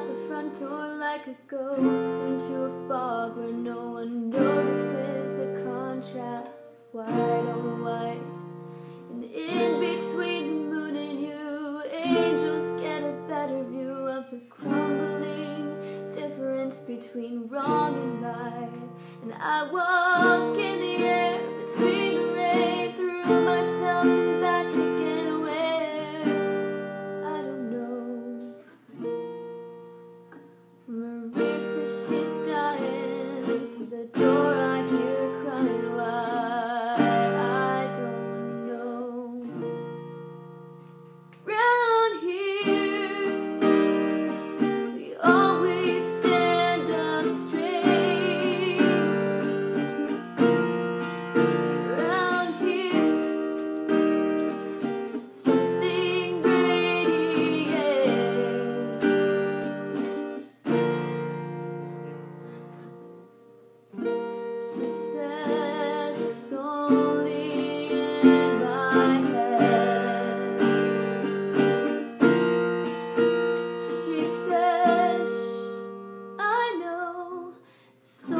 out the front door like a ghost into a fog where no one notices the contrast. White on white, and in between the moon and you, angels get a better view of the crumbling difference between wrong and right. And I walk in the So